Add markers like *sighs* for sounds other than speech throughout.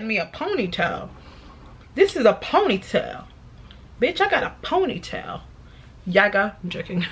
sent me a ponytail. This is a ponytail. Bitch, I got a ponytail. Yaga, I'm joking.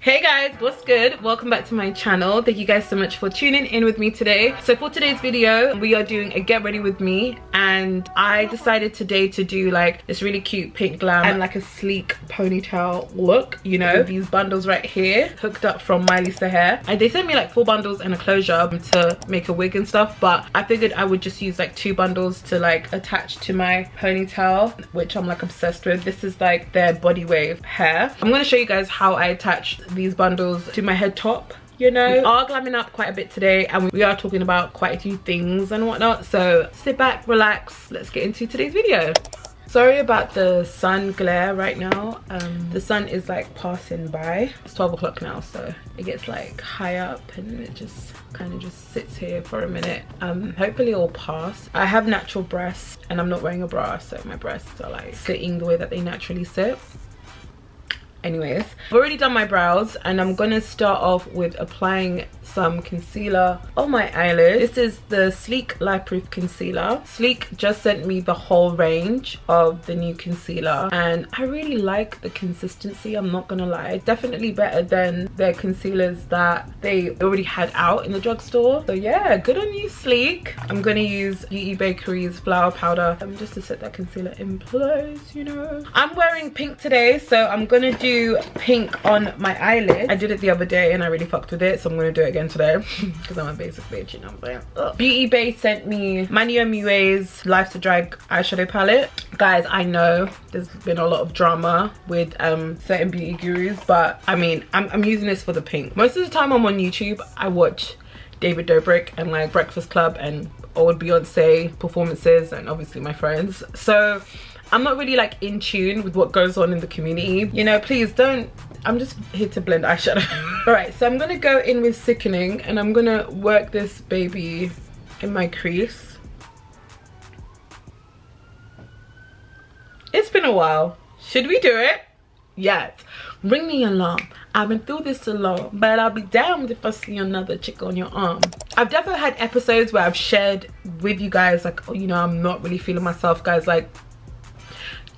Hey guys, what's good? Welcome back to my channel. Thank you guys so much for tuning in with me today. So for today's video, we are doing a get ready with me and I decided today to do like this really cute pink glam and like a sleek ponytail look, you know, these bundles right here hooked up from Mi Lisa Hair. And they sent me like four bundles and a closure um, to make a wig and stuff, but I figured I would just use like two bundles to like attach to my ponytail, which I'm like obsessed with. This is like their body wave hair. I'm gonna show you guys how I attached these bundles to my head top you know? We are glamming up quite a bit today and we are talking about quite a few things and whatnot so sit back relax let's get into today's video. Sorry about the sun glare right now. Um, the sun is like passing by. It's 12 o'clock now so it gets like high up and it just kind of just sits here for a minute. Um hopefully it'll pass. I have natural breasts and i'm not wearing a bra so my breasts are like sitting the way that they naturally sit anyways i've already done my brows and i'm gonna start off with applying some concealer on my eyelid. This is the sleek Lifeproof concealer. Sleek just sent me the whole range of the new concealer and i really like the consistency i'm not gonna lie. It's definitely better than the concealers that they already had out in the drugstore. So yeah good on you sleek. I'm gonna use beauty bakery's flour powder um, just to set that concealer in place you know. I'm wearing pink today so i'm gonna do pink on my eyelid. I did it the other day and I really fucked with it, so I'm gonna do it again today *laughs* because I'm a basic bitch, you know what I'm saying? Beauty Bay sent me Manny MUA's Life's a Drag eyeshadow palette. Guys, I know there's been a lot of drama with um, certain beauty gurus, but I mean, I'm, I'm using this for the pink. Most of the time I'm on YouTube, I watch David Dobrik and like Breakfast Club and old Beyonce performances and obviously my friends. So I'm not really like in tune with what goes on in the community. You know, please don't, I'm just here to blend eyeshadow. *laughs* All right, so I'm gonna go in with Sickening and I'm gonna work this baby in my crease. It's been a while. Should we do it? Yes. Ring me alarm. I've been through this alone, but I'll be damned if I see another chick on your arm. I've definitely had episodes where I've shared with you guys like, oh, you know, I'm not really feeling myself, guys. Like,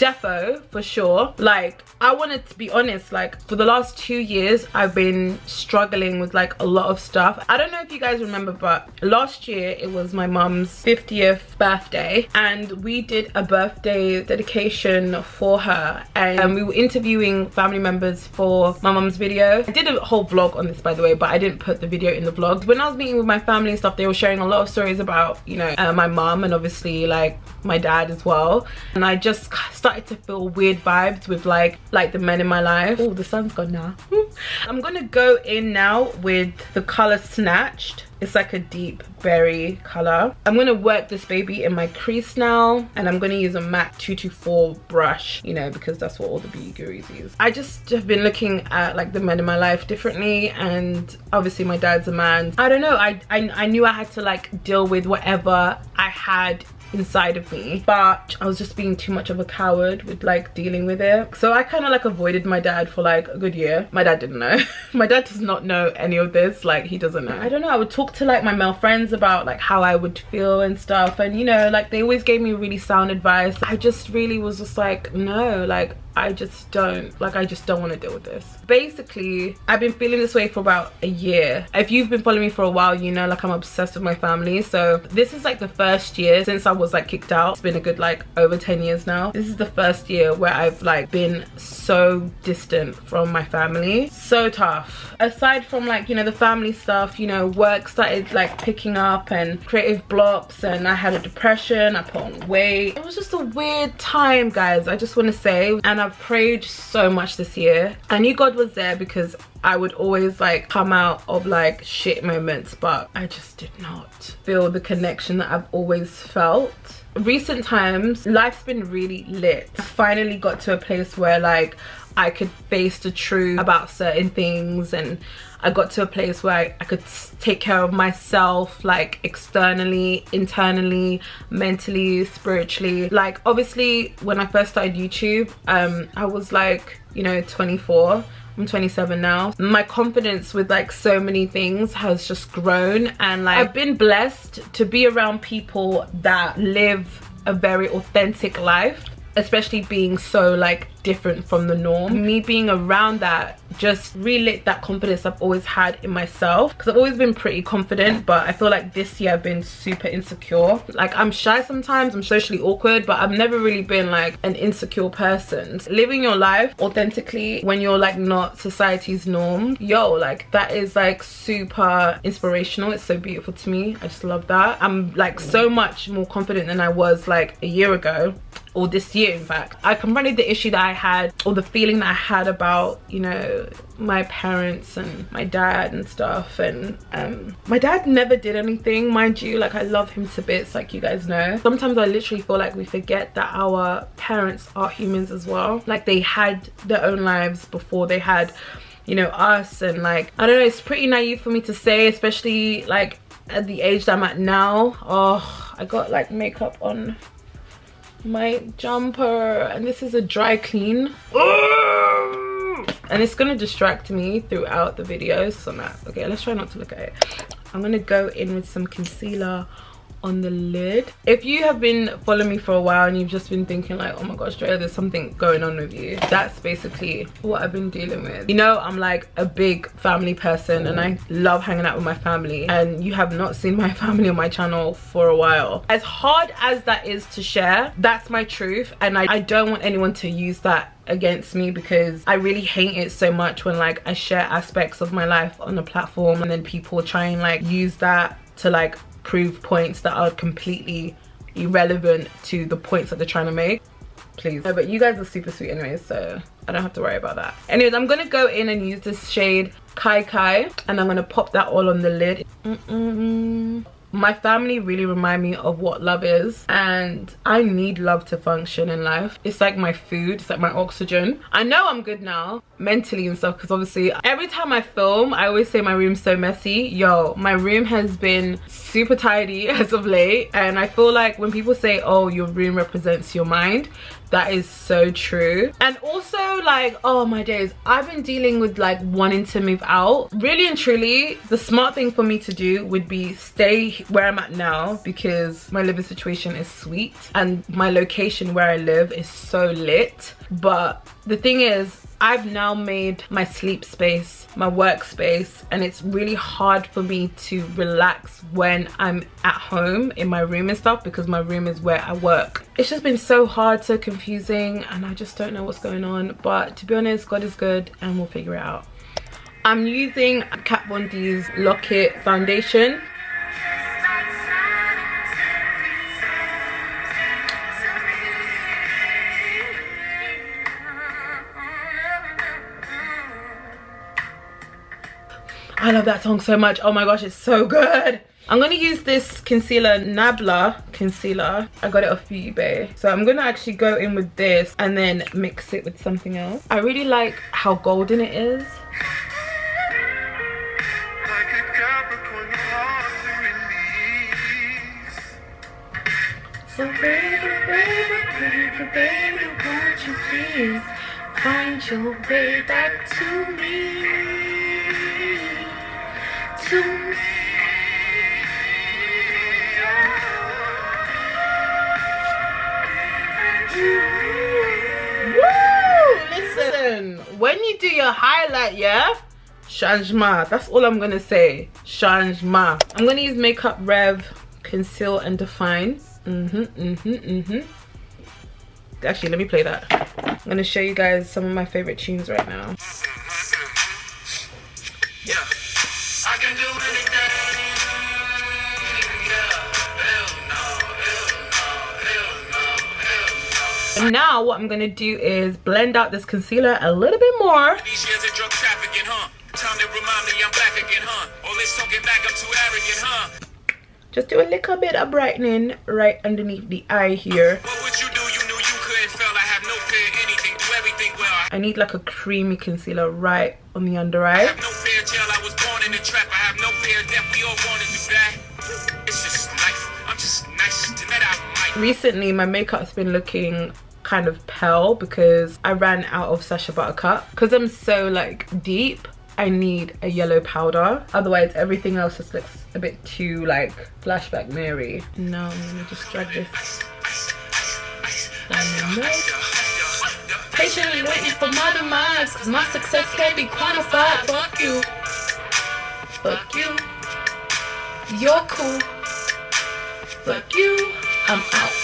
defo for sure. Like i wanted to be honest like for the last two years i've been struggling with like a lot of stuff. I don't know if you guys remember but last year it was my mom's 50th birthday and we did a birthday dedication for her and we were interviewing family members for my mom's video. I did a whole vlog on this by the way but i didn't put the video in the vlog. When i was meeting with my family and stuff they were sharing a lot of stories about you know uh, my mom and obviously like my dad as well. And i just started started to feel weird vibes with like like the men in my life. Oh the sun's gone now. *laughs* I'm gonna go in now with the color snatched. It's like a deep berry color. I'm gonna work this baby in my crease now and i'm gonna use a mac 224 brush you know because that's what all the beauty gurus use. I just have been looking at like the men in my life differently and obviously my dad's a man. I don't know i i, I knew i had to like deal with whatever i had inside of me. But i was just being too much of a coward with like dealing with it. So i kind of like avoided my dad for like a good year. My dad didn't know. *laughs* My dad does not know any of this. Like he doesn't know. I don't know. I would talk to like my male friends about like how i would feel and stuff. And you know like they always gave me really sound advice. I just really was just like no. Like I just don't like I just don't want to deal with this. Basically I've been feeling this way for about a year. If you've been following me for a while you know like I'm obsessed with my family. So this is like the first year since I was like kicked out. It's been a good like over 10 years now. This is the first year where I've like been so distant from my family. So tough. Aside from like you know the family stuff you know work started like picking up and creative blocks and I had a depression I put on weight. It was just a weird time guys I just want to say. And I've prayed so much this year. I knew God was there because I would always like come out of like shit moments but I just did not feel the connection that I've always felt. Recent times, life's been really lit. I finally got to a place where like I could face the truth about certain things and I got to a place where I, could take care of myself like externally, internally, mentally, spiritually. Like obviously when I first started YouTube, um, I was like, you know, 24. I'm 27 now. My confidence with like so many things has just grown and like I've been blessed to be around people that live a very authentic life especially being so like different from the norm. Me being around that just relit that confidence I've always had in myself. Because I've always been pretty confident but I feel like this year I've been super insecure. Like I'm shy sometimes I'm socially awkward but I've never really been like an insecure person. Living your life authentically when you're like not society's norm yo like that is like super inspirational. It's so beautiful to me. I just love that. I'm like so much more confident than I was like a year ago or this year in fact I confronted the issue that I had or the feeling that I had about you know my parents and my dad and stuff. And um, my dad never did anything mind you. Like I love him to bits like you guys know. Sometimes I literally feel like we forget that our parents are humans as well. Like they had their own lives before they had you know us. And like I don't know it's pretty naive for me to say especially like at the age that I'm at now. Oh I got like makeup on my jumper and this is a dry clean. And it's gonna distract me throughout the videos so not okay let's try not to look at it. I'm gonna go in with some concealer on the lid. If you have been following me for a while and you've just been thinking like oh my gosh Drea, there's something going on with you that's basically what I've been dealing with. You know I'm like a big family person and I love hanging out with my family. And you have not seen my *laughs* family on my channel for a while. As hard as that is to share that's my truth. And I, I don't want anyone to use that against me because I really hate it so much when like I share aspects of my life on a platform and then people try and like use that to like prove points that are completely irrelevant to the points that they're trying to make. Please. No, but you guys are super sweet anyways so i don't have to worry about that. Anyways i'm gonna go in and use this shade kai kai and i'm gonna pop that all on the lid. Mm -mm my family really remind me of what love is and i need love to function in life. It's like my food it's like my oxygen. I know i'm good now mentally and stuff because obviously every time i film i always say my room's so messy. Yo my room has been super tidy *laughs* as of late and i feel like when people say oh your room represents your mind that is so true. And also like oh my days. I've been dealing with like wanting to move out. Really and truly the smart thing for me to do would be stay where i'm at now because my living situation is sweet and my location where i live is so lit. But the thing is I've now made my sleep space my workspace and it's really hard for me to relax when I'm at home in my room and stuff because my room is where I work. It's just been so hard, so confusing and I just don't know what's going on but to be honest God is good and we'll figure it out. I'm using Kat Von D's Lock It foundation I love that song so much. Oh my gosh, it's so good. I'm gonna use this concealer, Nabla concealer. I got it off eBay. So I'm gonna actually go in with this and then mix it with something else. I really like how golden it is. Baby, baby, baby, won't you please find your way back to me? When you do your highlight, yeah? Changement. That's all I'm gonna say. Changement. I'm gonna use Makeup Rev Conceal and Define. Mm-hmm, mm-hmm, mm-hmm. Actually, let me play that. I'm gonna show you guys some of my favorite tunes right now. And now what I'm gonna do is blend out this concealer a little bit more. Just do a little bit of brightening right underneath the eye here. I need like a creamy concealer right on the under eye. Recently, my makeup's been looking kind of pale because I ran out of Sacha Buttercup. Because I'm so like deep, I need a yellow powder. Otherwise everything else just looks a bit too like flashback Mary. No, I'm gonna just drag this. Patiently waiting for my demise Cause my success can't be quantified Fuck you Fuck you You're cool. Fuck you. I'm out.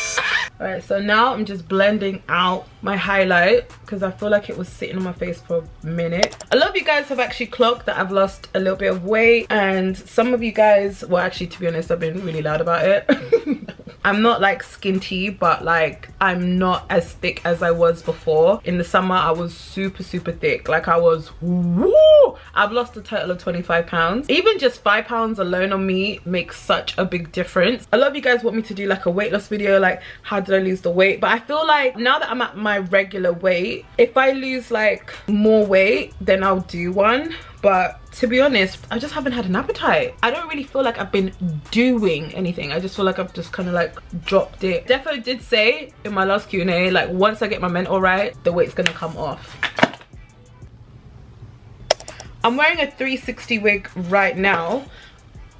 All right so now i'm just blending out my highlight because i feel like it was sitting on my face for a minute a lot of you guys have actually clocked that i've lost a little bit of weight and some of you guys well actually to be honest i've been really loud about it *laughs* I'm not like skinty, but like I'm not as thick as I was before. In the summer, I was super, super thick. Like I was, woo! I've lost a total of 25 pounds. Even just five pounds alone on me makes such a big difference. A lot of you guys want me to do like a weight loss video, like how did I lose the weight? But I feel like now that I'm at my regular weight, if I lose like more weight, then I'll do one. But to be honest i just haven't had an appetite. I don't really feel like i've been doing anything. I just feel like i've just kind of like dropped it. Defo did say in my last q&a like once i get my mental right the weight's gonna come off. I'm wearing a 360 wig right now.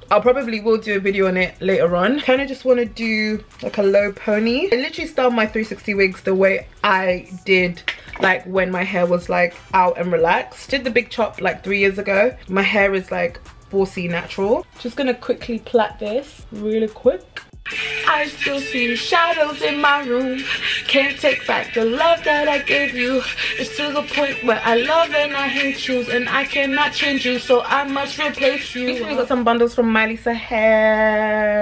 I'll probably will do a video on it later on. Kind of just want to do like a low pony. I literally styled my 360 wigs the way I did like when my hair was like out and relaxed. Did the big chop like three years ago. My hair is like 4C natural. Just gonna quickly plait this really quick. I still see shadows in my room. Can't take back the love that I gave you. It's to the point where I love and I hate you And I cannot change you so I must replace you. Recently got some bundles from Mi Lisa Hair.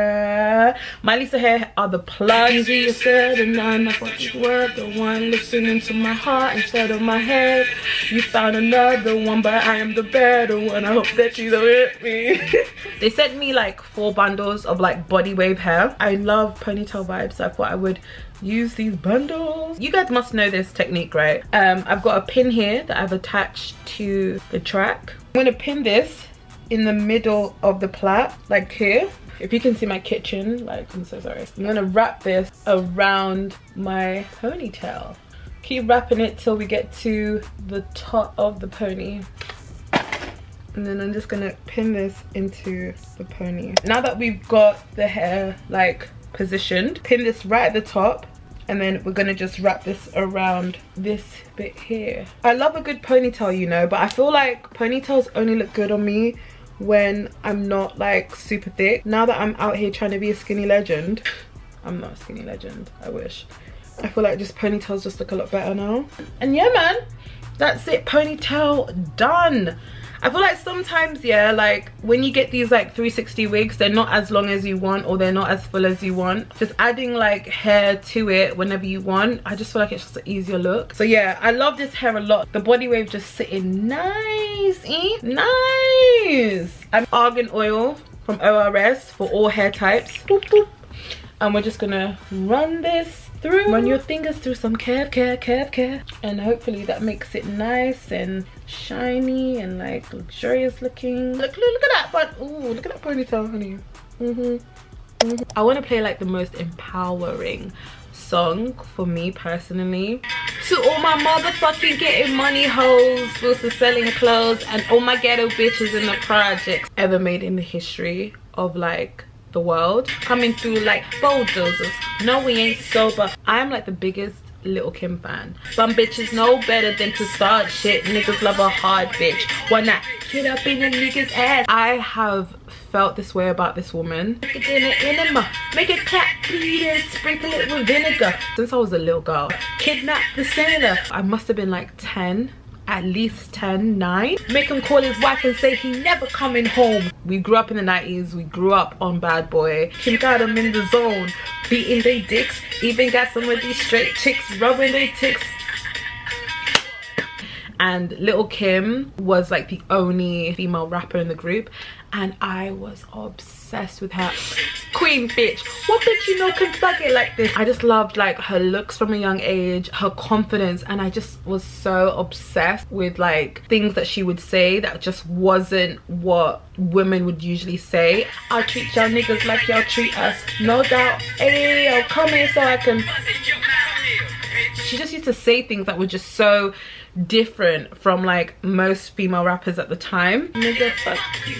Mi Lisa Hair are the plugs. Easy said and none of what you were The one listening to my heart instead of my head. You found another one but I am the better one. I hope that you don't hit me. *laughs* They sent me like four bundles of like body wave hair I love ponytail vibes so I thought I would use these bundles. You guys must know this technique right? Um I've got a pin here that I've attached to the track. I'm gonna pin this in the middle of the plait like here. If you can see my kitchen like I'm so sorry. I'm gonna wrap this around my ponytail. Keep wrapping it till we get to the top of the pony and then I'm just gonna pin this into the pony. Now that we've got the hair like positioned, pin this right at the top and then we're gonna just wrap this around this bit here. I love a good ponytail, you know, but I feel like ponytails only look good on me when I'm not like super thick. Now that I'm out here trying to be a skinny legend, *sighs* I'm not a skinny legend, I wish. I feel like just ponytails just look a lot better now. And yeah, man, that's it, ponytail done. I feel like sometimes, yeah, like when you get these like 360 wigs, they're not as long as you want or they're not as full as you want. Just adding like hair to it whenever you want, I just feel like it's just an easier look. So yeah, I love this hair a lot. The body wave just sitting nice, eh? Nice. I'm Argan Oil from ORS for all hair types. Boop, boop. And we're just gonna run this through. Run your fingers through some care, care, care, care. And hopefully that makes it nice and shiny and like luxurious looking. Look, look, look at that, but ooh, look at that ponytail, honey. Mm -hmm. Mm -hmm. I want to play like the most empowering song for me personally to all my motherfucking getting money hoes versus selling clothes and all my ghetto bitches in the projects ever made in the history of like the world coming through like bulldozers no we ain't sober i'm like the biggest Lil Kim fan. Some bitches know better than to start shit. Niggas love a hard bitch. Why not get up in a nigga's ass? I have felt this way about this woman. Make it clap, please. Sprinkle it with vinegar. Since I was a little girl. Kidnap the senator. I must have been like 10 at least 10 9 make him call his wife and say he never coming home. We grew up in the 90s we grew up on bad boy. Kim got him in the zone beating they dicks even got some of these straight chicks rubbing they ticks and Lil Kim was like the only female rapper in the group. And I was obsessed with her. Queen bitch, what bitch you know can fuck it like this? I just loved like her looks from a young age, her confidence and I just was so obsessed with like things that she would say that just wasn't what women would usually say. I'll treat y'all niggas like y'all treat us, no doubt. Hey, yo, come here so I can she just used to say things that were just so different from like most female rappers at the time nigga fuck you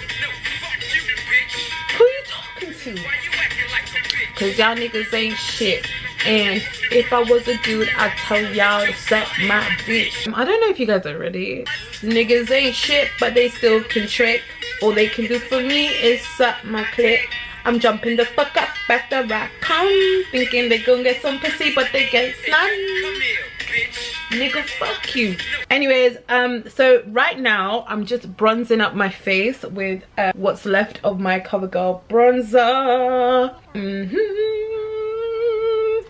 talking to cause y'all niggas ain't shit and if I was a dude, I'd tell y'all to suck my bitch. I don't know if you guys are ready. Niggas ain't shit, but they still can trick. All they can do for me is suck my clit. I'm jumping the fuck up after I come. Thinking they gon' get some pussy, but they get none. Nigga, fuck you. Anyways, um, so right now I'm just bronzing up my face with uh, what's left of my CoverGirl bronzer. Mm -hmm.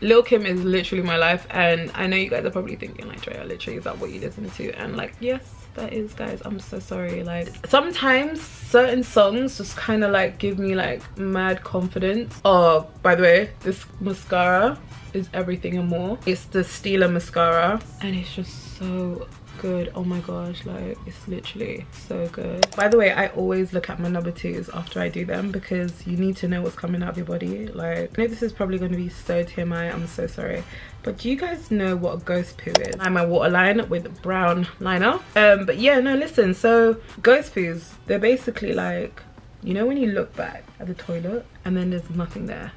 Lil Kim is literally my life and I know you guys are probably thinking like Drea literally is that what you listen to and like yes that is guys I'm so sorry. Like sometimes certain songs just kind of like give me like mad confidence. Oh by the way this mascara is everything and more. It's the Stila mascara and it's just so good. Oh my gosh like it's literally so good. By the way i always look at my number twos after i do them because you need to know what's coming out of your body. Like i know this is probably going to be so tmi i'm so sorry but do you guys know what a ghost poo is? I'm my waterline with brown liner. Um but yeah no listen so ghost poos they're basically like you know when you look back at the toilet and then there's nothing there?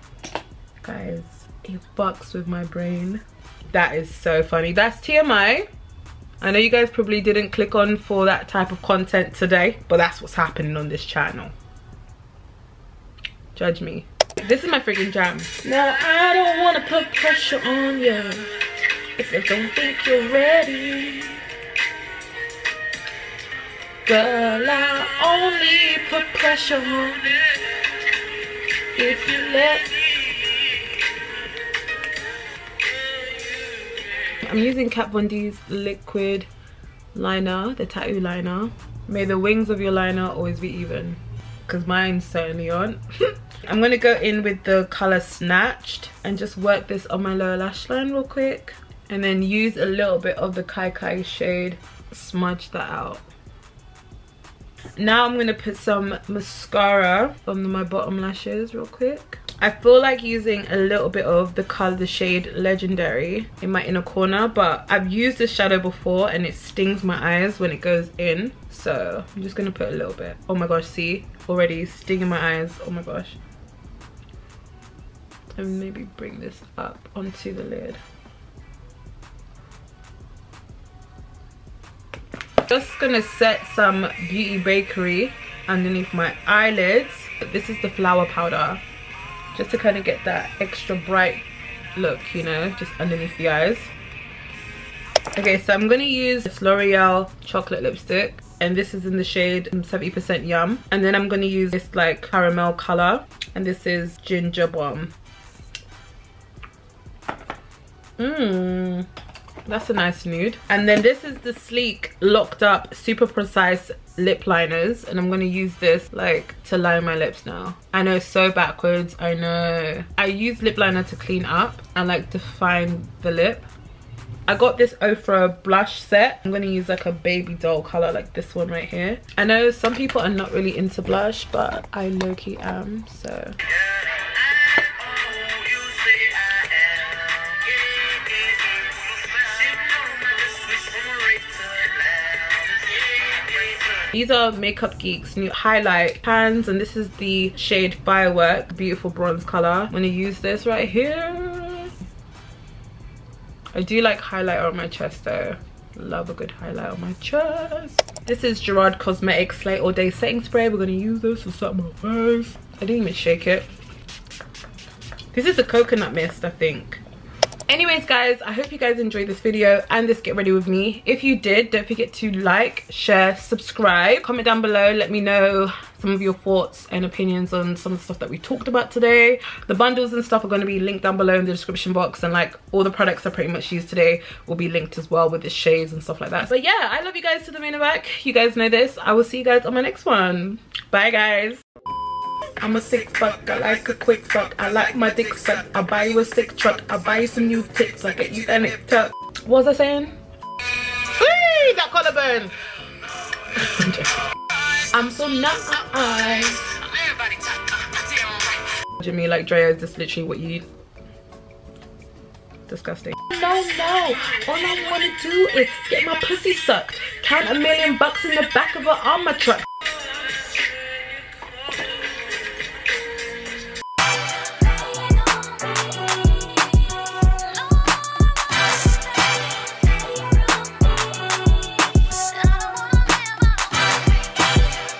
Guys it fucks with my brain. That is so funny. That's tmi I know you guys probably didn't click on for that type of content today, but that's what's happening on this channel. Judge me. This is my freaking jam. Now I don't want to put pressure on you if I don't think you're ready. Girl, I only put pressure on you if you let me. I'm using Kat Von D's liquid liner, the tattoo liner. May the wings of your liner always be even, because mine certainly aren't. *laughs* I'm to go in with the colour Snatched and just work this on my lower lash line real quick. And then use a little bit of the Kai Kai shade, smudge that out. Now I'm going to put some mascara on my bottom lashes real quick. I feel like using a little bit of the color, the shade Legendary in my inner corner, but I've used this shadow before and it stings my eyes when it goes in. So I'm just gonna put a little bit. Oh my gosh, see? Already stinging my eyes, oh my gosh. And maybe bring this up onto the lid. Just gonna set some Beauty Bakery underneath my eyelids. This is the flour powder just to kind of get that extra bright look you know just underneath the eyes. Okay so i'm to use this l'oreal chocolate lipstick and this is in the shade 70% yum. And then i'm to use this like caramel color and this is ginger bomb. Mmm, that's a nice nude. And then this is the sleek locked up super precise lip liners. And i'm going to use this like to line my lips now. I know so backwards i know. I use lip liner to clean up. And like define the lip. I got this Ofra blush set. I'm going to use like a baby doll color like this one right here. I know some people are not really into blush, but I low-key am, so... These are Makeup Geek's new highlight pans and this is the shade Firework, beautiful bronze color. I'm gonna use this right here. I do like highlight on my chest though. Love a good highlight on my chest. This is Gerard Cosmetics Slay All Day Setting Spray. We're gonna use this to set my face. I didn't even shake it. This is a coconut mist, I think anyways guys i hope you guys enjoyed this video and this get ready with me. If you did don't forget to like share subscribe. Comment down below. Let me know some of your thoughts and opinions on some of the stuff that we talked about today. The bundles and stuff are going to be linked down below in the description box and like all the products i pretty much used today will be linked as well with the shades and stuff like that. But yeah i love you guys to the main back. You guys know this. I will see you guys on my next one. Bye guys I'm a sick fuck, I like a quick fuck. I like my dick suck. I buy you a sick truck. I buy you some new tits. I get you that neck tuck. What was I saying? Whee! That collarbone! I'm so nice. Jimmy, like Drea is just literally what you disgusting. No, no, all I wanna do is get my pussy sucked, count a million bucks in the back of an armor truck,